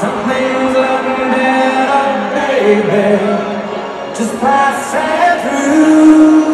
Something's looking better, baby. Just passing through.